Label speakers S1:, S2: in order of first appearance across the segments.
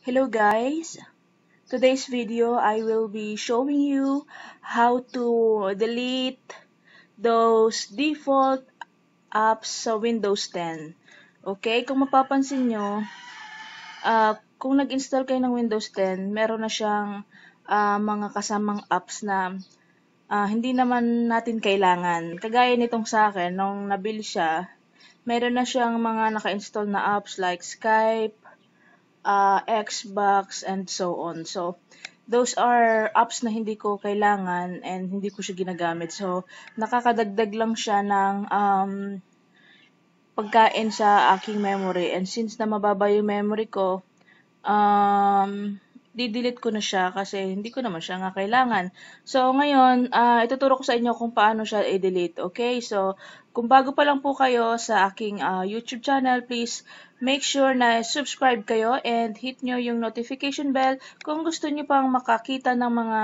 S1: Hello guys! Today's video I will be showing you how to delete those default apps sa Windows 10. Okay, kung mapapansin nyo, uh, kung nag-install kayo ng Windows 10, meron na siyang uh, mga kasamang apps na uh, hindi naman natin kailangan. Kagaya nitong sa akin, nung nabili siya, meron na siyang mga naka-install na apps like Skype, uh, Xbox, and so on. So, those are apps na hindi ko kailangan and hindi ko siya ginagamit. So, nakakadagdag lang siya ng um, pagkain sa aking memory. And since na mababa yung memory ko, um, di-delete ko na siya kasi hindi ko naman siya nga kailangan. So, ngayon, uh, ituturo ko sa inyo kung paano siya i-delete. Okay? So, kung bago pa lang po kayo sa aking uh, YouTube channel, please make sure na subscribe kayo and hit nyo yung notification bell kung gusto nyo pang makakita ng mga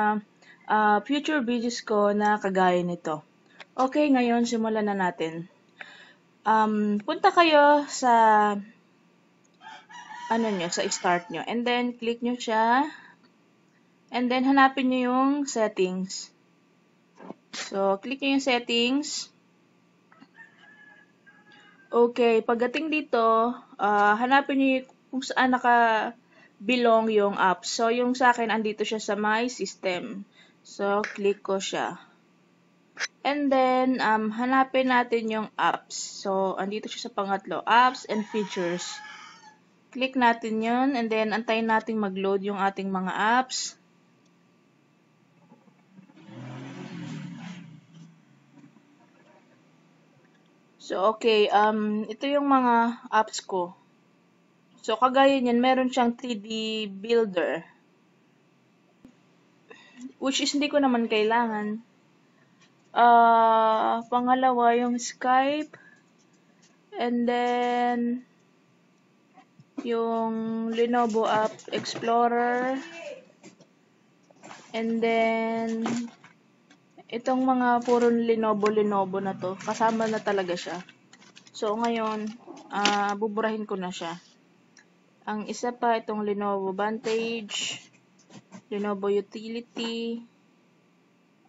S1: uh, future videos ko na kagaya nito. Okay, ngayon simulan na natin. Um, punta kayo sa ano nyo, sa start nyo. And then, click nyo siya. And then, hanapin nyo yung settings. So, click nyo yung settings. Okay, pagdating dito, uh, hanapin nyo kung saan naka-belong yung app. So, yung sa akin, andito siya sa My System. So, click ko siya. And then, um, hanapin natin yung apps. So, andito siya sa pangatlo, apps and features. Click natin yun and then antayin natin mag-load yung ating mga apps. So, okay. Um, ito yung mga apps ko. So, kagaya niyan, meron siyang 3D Builder. Which is hindi ko naman kailangan. Uh, pangalawa, yung Skype. And then, yung Lenovo App Explorer. And then, itong mga puro Lenovo, Lenovo na to, kasama na talaga siya. So, ngayon, uh, buburahin ko na siya. Ang isa pa, itong Lenovo Vantage, Lenovo Utility,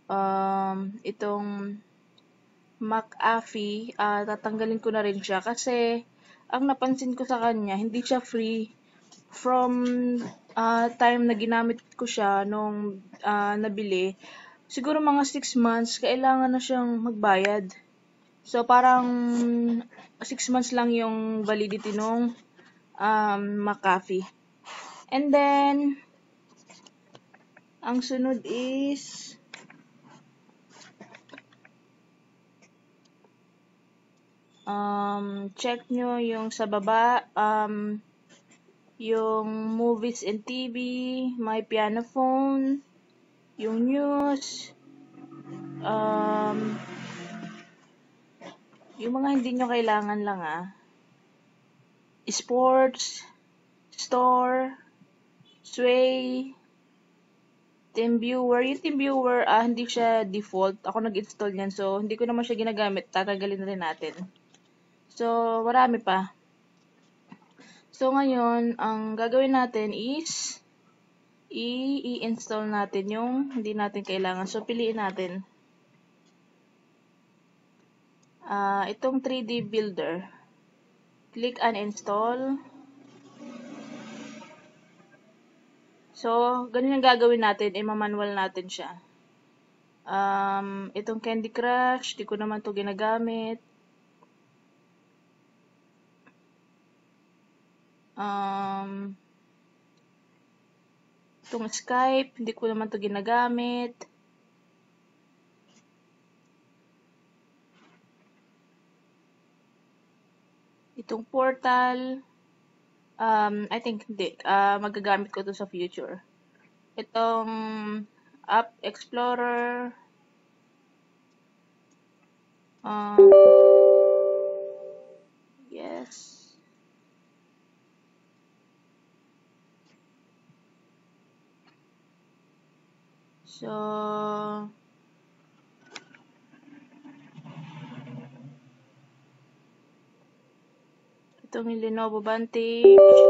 S1: um, itong McAfee, uh, tatanggalin ko na rin siya kasi ang napansin ko sa kanya, hindi siya free from uh, time na ginamit ko siya nung uh, nabili. Siguro mga 6 months, kailangan na siyang magbayad. So, parang 6 months lang yung validity nung um, McAfee. And then, ang sunod is um, check nyo yung sa baba, um, yung movies and TV, my piano phone, yung news, um, yung mga hindi nyo kailangan lang ah, sports, store, sway, team viewer. Yung team viewer, ah, hindi siya default. Ako nag-install yan. So, hindi ko naman siya ginagamit. Tatanggalin na rin natin. So, marami pa. So, ngayon, ang gagawin natin is i-install natin yung hindi natin kailangan. So, piliin natin. Uh, itong 3D Builder. Click uninstall. So, ganun yung gagawin natin. I-manual natin siya. Um, itong Candy Crush, di ko naman to ginagamit. Um, itong Skype, hindi ko naman to ginagamit. Itong portal, um, I think hindi. Uh, magagamit ko to sa future. Itong App Explorer, um, yes. So, itong Lenovo Vantage.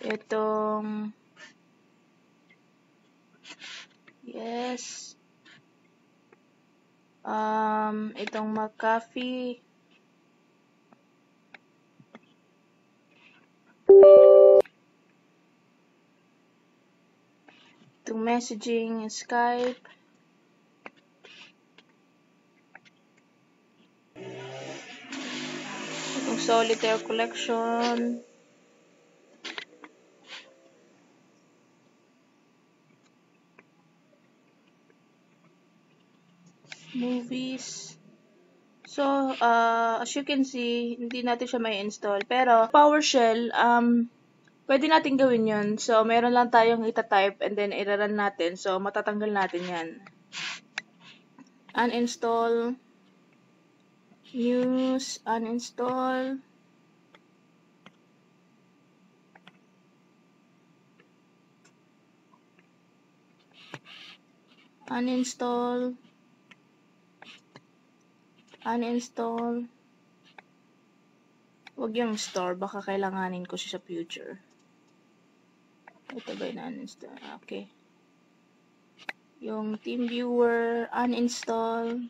S1: Itong Yes um itong McAfee. Itong messaging Skype. Itong solitaire collection movies. So, uh, as you can see, hindi natin siya may install. Pero, PowerShell, um, pwede natin gawin yun. So, meron lang tayong ita-type and then iraran natin. So, matatanggal natin yan. Uninstall. Use. Uninstall. Uninstall uninstall. Huwag yung store, baka kailanganin ko siya sa future. Ito ba yung uninstall? Okay. Yung TeamViewer, uninstall.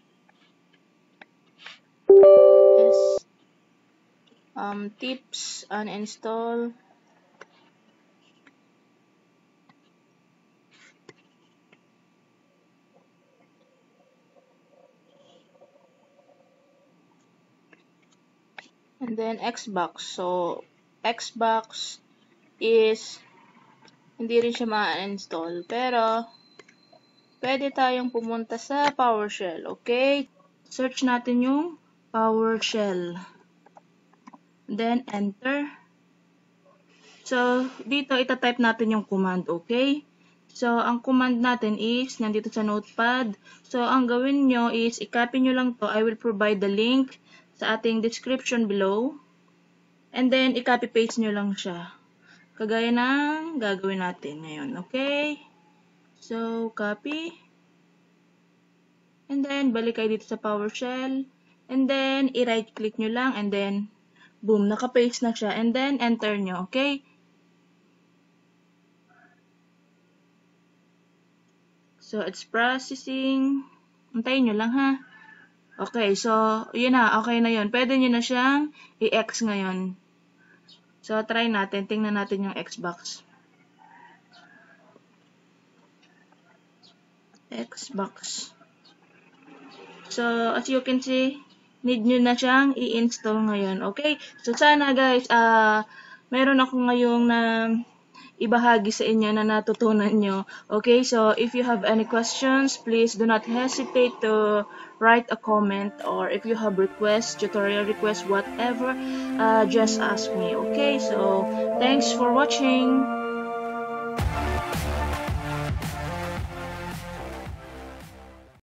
S1: Yes. Um, tips, uninstall. And then Xbox. So, Xbox is hindi rin siya ma-install. Pero, pwede tayong pumunta sa PowerShell. Okay? Search natin yung PowerShell. Then, enter. So, dito, itatype natin yung command. Okay? So, ang command natin is, nandito sa notepad. So, ang gawin nyo is, i-copy nyo lang to. I will provide the link sa ating description below. And then, i-copy paste nyo lang siya. Kagaya ng gagawin natin ngayon. Okay? So, copy. And then, balik kayo dito sa PowerShell. And then, i-right click nyo lang. And then, boom, naka-paste na siya. And then, enter nyo. Okay? So, it's processing. Antayin nyo lang ha. Okay, so, yun na, okay na yun. Pwede nyo na siyang i-X ngayon. So, try natin. Tingnan natin yung Xbox. Xbox. So, as you can see, need nyo na siyang i-install ngayon. Okay? So, sana guys, uh, meron ako ngayong na ibahagi sa inyo na natutunan nyo. Okay, so if you have any questions, please do not hesitate to write a comment or if you have requests, tutorial requests, whatever, uh, just ask me. Okay, so thanks for watching.